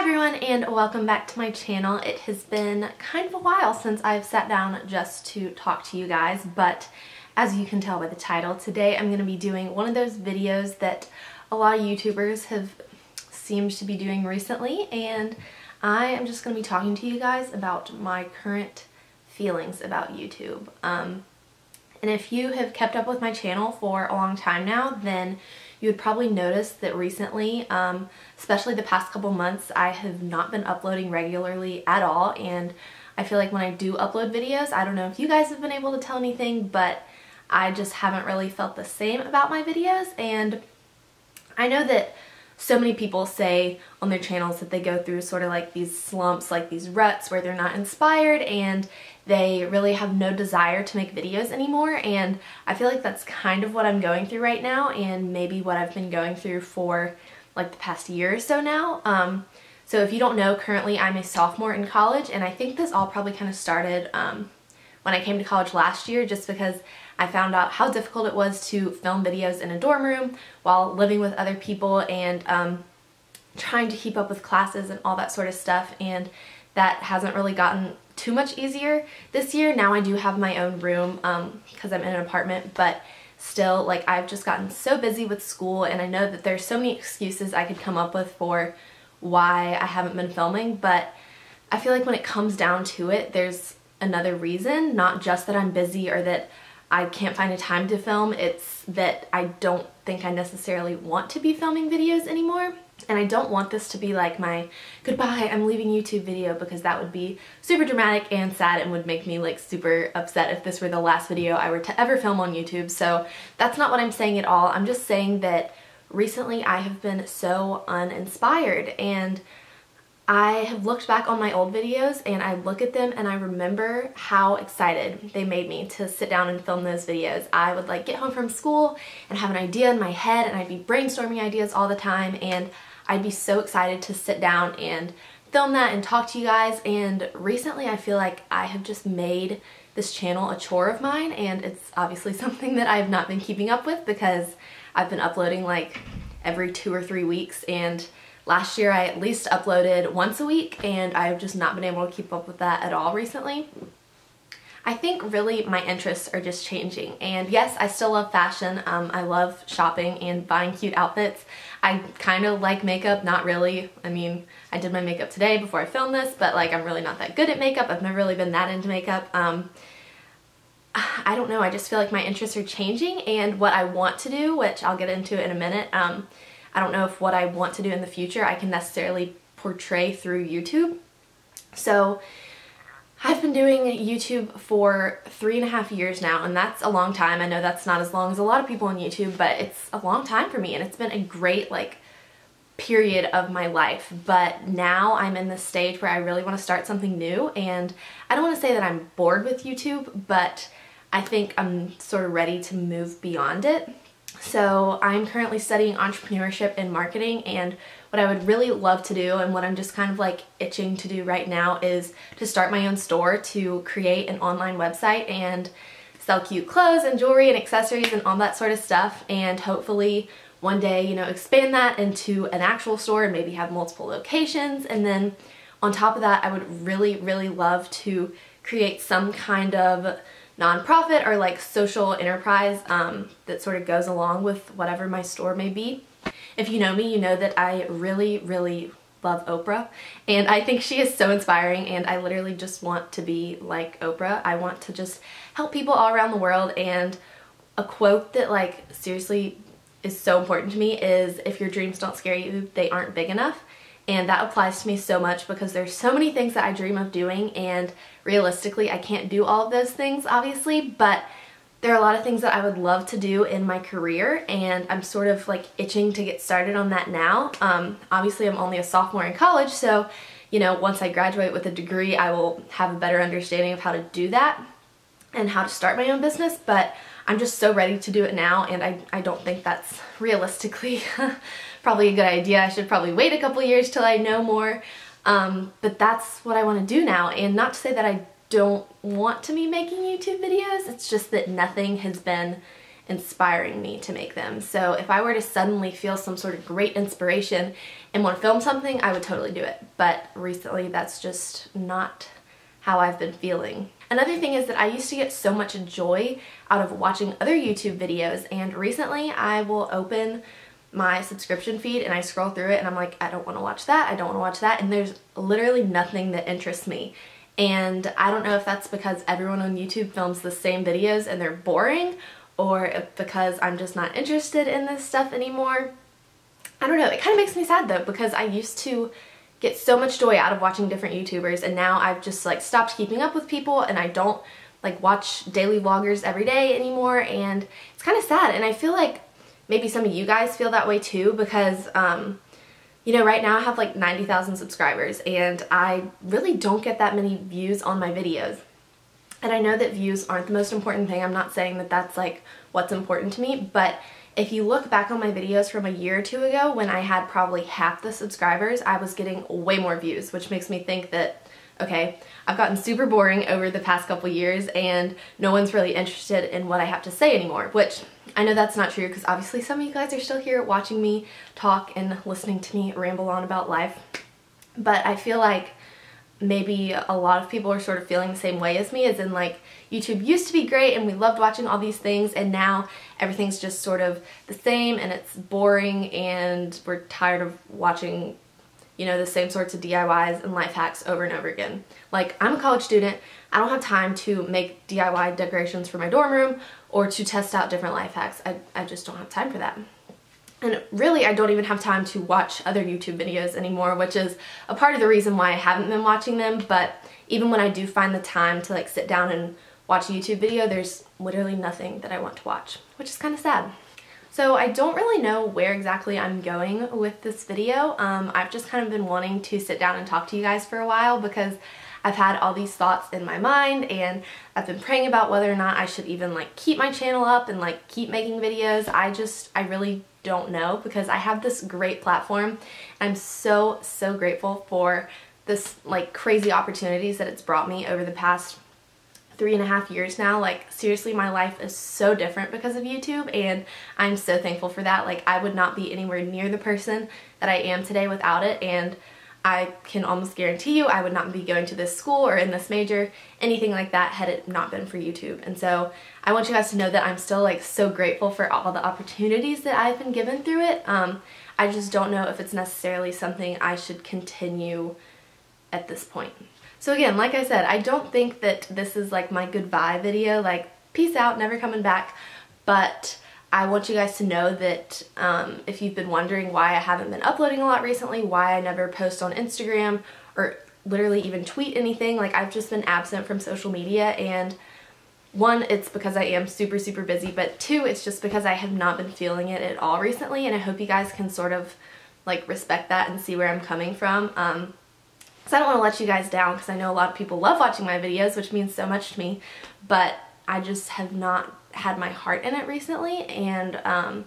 Hi everyone and welcome back to my channel. It has been kind of a while since I've sat down just to talk to you guys, but as you can tell by the title, today I'm going to be doing one of those videos that a lot of YouTubers have seemed to be doing recently, and I am just going to be talking to you guys about my current feelings about YouTube. Um, and if you have kept up with my channel for a long time now, then you would probably notice that recently, um, especially the past couple months, I have not been uploading regularly at all. And I feel like when I do upload videos, I don't know if you guys have been able to tell anything, but I just haven't really felt the same about my videos. And I know that so many people say on their channels that they go through sort of like these slumps, like these ruts where they're not inspired and they really have no desire to make videos anymore and I feel like that's kind of what I'm going through right now and maybe what I've been going through for like the past year or so now. Um, so if you don't know, currently I'm a sophomore in college and I think this all probably kind of started um, when I came to college last year just because I found out how difficult it was to film videos in a dorm room while living with other people and um, trying to keep up with classes and all that sort of stuff and that hasn't really gotten too much easier this year. Now I do have my own room because um, I'm in an apartment but still like I've just gotten so busy with school and I know that there's so many excuses I could come up with for why I haven't been filming but I feel like when it comes down to it there's another reason, not just that I'm busy or that I can't find a time to film, it's that I don't think I necessarily want to be filming videos anymore. And I don't want this to be like my goodbye, I'm leaving YouTube video because that would be super dramatic and sad and would make me like super upset if this were the last video I were to ever film on YouTube. So that's not what I'm saying at all. I'm just saying that recently I have been so uninspired and I have looked back on my old videos and I look at them and I remember how excited they made me to sit down and film those videos. I would like get home from school and have an idea in my head and I'd be brainstorming ideas all the time and I'd be so excited to sit down and film that and talk to you guys and recently I feel like I have just made this channel a chore of mine and it's obviously something that I've not been keeping up with because I've been uploading like every two or three weeks and Last year I at least uploaded once a week and I've just not been able to keep up with that at all recently. I think really my interests are just changing and yes I still love fashion. Um, I love shopping and buying cute outfits. I kind of like makeup not really. I mean I did my makeup today before I filmed this but like I'm really not that good at makeup. I've never really been that into makeup. Um, I don't know. I just feel like my interests are changing and what I want to do which I'll get into in a minute um, I don't know if what I want to do in the future I can necessarily portray through YouTube. So I've been doing YouTube for three and a half years now and that's a long time. I know that's not as long as a lot of people on YouTube but it's a long time for me and it's been a great like period of my life but now I'm in this stage where I really want to start something new and I don't want to say that I'm bored with YouTube but I think I'm sort of ready to move beyond it so I'm currently studying entrepreneurship and marketing and what I would really love to do and what I'm just kind of like itching to do right now is to start my own store to create an online website and sell cute clothes and jewelry and accessories and all that sort of stuff and hopefully one day, you know, expand that into an actual store and maybe have multiple locations. And then on top of that, I would really, really love to create some kind of nonprofit or like social enterprise um, that sort of goes along with whatever my store may be. If you know me, you know that I really, really love Oprah and I think she is so inspiring and I literally just want to be like Oprah. I want to just help people all around the world and a quote that like seriously is so important to me is if your dreams don't scare you, they aren't big enough and that applies to me so much because there's so many things that I dream of doing and realistically I can't do all of those things obviously but there are a lot of things that I would love to do in my career and I'm sort of like itching to get started on that now. Um, obviously I'm only a sophomore in college so you know once I graduate with a degree I will have a better understanding of how to do that and how to start my own business but I'm just so ready to do it now and I, I don't think that's realistically probably a good idea. I should probably wait a couple years till I know more. Um, but that's what I want to do now. And not to say that I don't want to be making YouTube videos. It's just that nothing has been inspiring me to make them. So if I were to suddenly feel some sort of great inspiration and want to film something, I would totally do it. But recently that's just not how I've been feeling. Another thing is that I used to get so much joy out of watching other YouTube videos and recently I will open my subscription feed and I scroll through it and I'm like, I don't want to watch that, I don't want to watch that, and there's literally nothing that interests me. And I don't know if that's because everyone on YouTube films the same videos and they're boring or because I'm just not interested in this stuff anymore. I don't know, it kind of makes me sad though because I used to get so much joy out of watching different YouTubers and now I've just like stopped keeping up with people and I don't like watch daily vloggers every day anymore and it's kind of sad and I feel like maybe some of you guys feel that way too because um, you know right now I have like 90,000 subscribers and I really don't get that many views on my videos and I know that views aren't the most important thing I'm not saying that that's like what's important to me but if you look back on my videos from a year or two ago when I had probably half the subscribers I was getting way more views which makes me think that okay I've gotten super boring over the past couple years and no one's really interested in what I have to say anymore, which I know that's not true because obviously some of you guys are still here watching me talk and listening to me ramble on about life. But I feel like maybe a lot of people are sort of feeling the same way as me as in like YouTube used to be great and we loved watching all these things and now everything's just sort of the same and it's boring and we're tired of watching you know, the same sorts of DIYs and life hacks over and over again. Like, I'm a college student, I don't have time to make DIY decorations for my dorm room or to test out different life hacks. I, I just don't have time for that. And really, I don't even have time to watch other YouTube videos anymore, which is a part of the reason why I haven't been watching them, but even when I do find the time to like sit down and watch a YouTube video, there's literally nothing that I want to watch, which is kind of sad. So I don't really know where exactly I'm going with this video. Um, I've just kind of been wanting to sit down and talk to you guys for a while because I've had all these thoughts in my mind and I've been praying about whether or not I should even like keep my channel up and like keep making videos. I just, I really don't know because I have this great platform. I'm so, so grateful for this like crazy opportunities that it's brought me over the past three and a half years now. Like seriously, my life is so different because of YouTube and I'm so thankful for that. Like I would not be anywhere near the person that I am today without it and I can almost guarantee you I would not be going to this school or in this major, anything like that had it not been for YouTube. And so I want you guys to know that I'm still like so grateful for all the opportunities that I've been given through it. Um, I just don't know if it's necessarily something I should continue at this point. So again, like I said, I don't think that this is like my goodbye video, like peace out, never coming back, but I want you guys to know that um, if you've been wondering why I haven't been uploading a lot recently, why I never post on Instagram or literally even tweet anything, like I've just been absent from social media and one, it's because I am super, super busy, but two, it's just because I have not been feeling it at all recently and I hope you guys can sort of like respect that and see where I'm coming from. Um, because I don't want to let you guys down because I know a lot of people love watching my videos, which means so much to me, but I just have not had my heart in it recently, and um,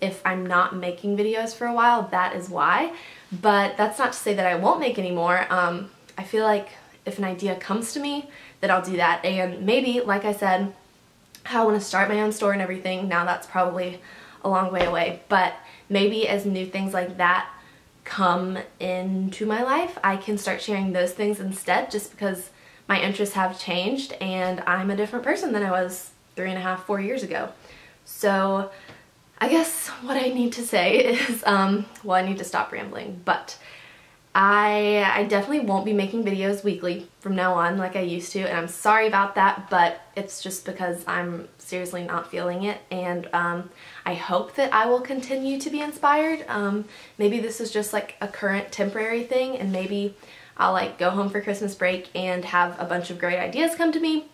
if I'm not making videos for a while, that is why. But that's not to say that I won't make anymore. Um, I feel like if an idea comes to me, that I'll do that. And maybe, like I said, how I want to start my own store and everything, now that's probably a long way away. But maybe as new things like that come into my life, I can start sharing those things instead just because my interests have changed and I'm a different person than I was three and a half, four years ago. So I guess what I need to say is, um, well, I need to stop rambling, but I, I definitely won't be making videos weekly from now on like I used to and I'm sorry about that but it's just because I'm seriously not feeling it and um, I hope that I will continue to be inspired. Um, maybe this is just like a current temporary thing and maybe I'll like go home for Christmas break and have a bunch of great ideas come to me.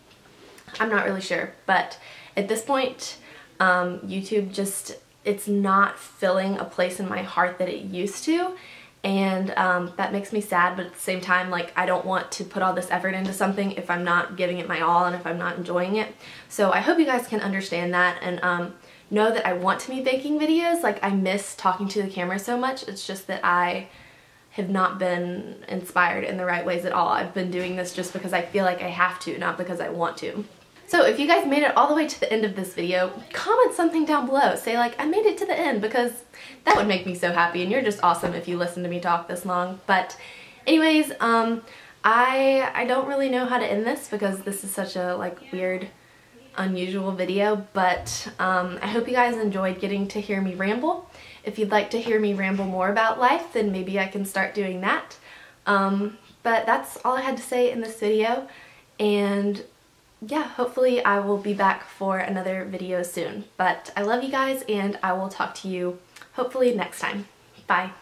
I'm not really sure but at this point um, YouTube just it's not filling a place in my heart that it used to and um, that makes me sad but at the same time like I don't want to put all this effort into something if I'm not giving it my all and if I'm not enjoying it. So I hope you guys can understand that and um, know that I want to be making videos. Like I miss talking to the camera so much. It's just that I have not been inspired in the right ways at all. I've been doing this just because I feel like I have to not because I want to So if you guys made it all the way to the end of this video, comment something down below. Say like, I made it to the end because that would make me so happy and you're just awesome if you listen to me talk this long. But anyways, um, I, I don't really know how to end this because this is such a like weird unusual video, but um, I hope you guys enjoyed getting to hear me ramble. If you'd like to hear me ramble more about life, then maybe I can start doing that. Um, but that's all I had to say in this video, and yeah, hopefully I will be back for another video soon. But I love you guys, and I will talk to you hopefully next time. Bye.